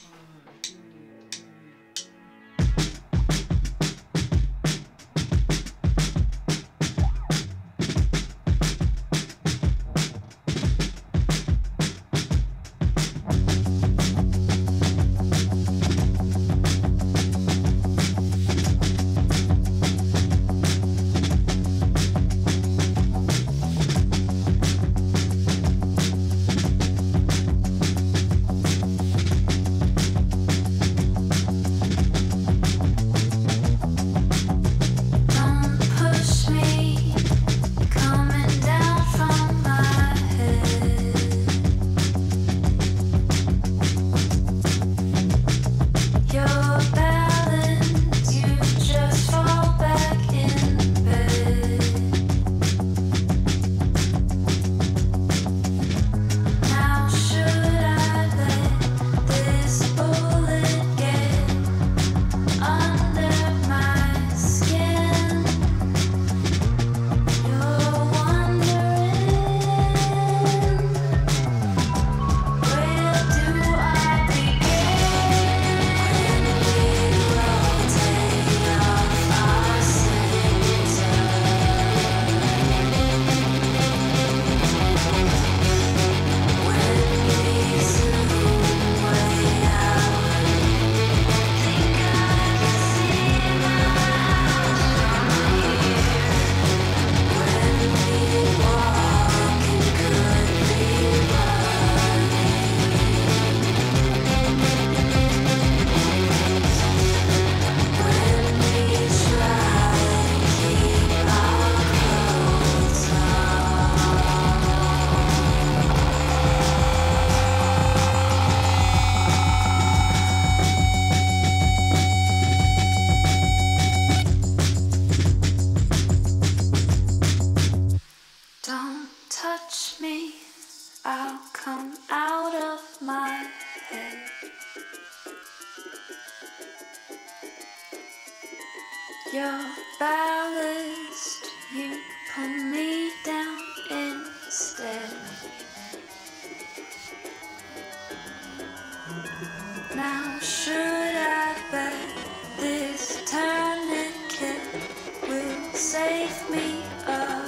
Mm-hmm. Don't touch me, I'll come out of my head. You're ballast, you pull me down instead. Now, should I bet this tourniquet will save me? Up?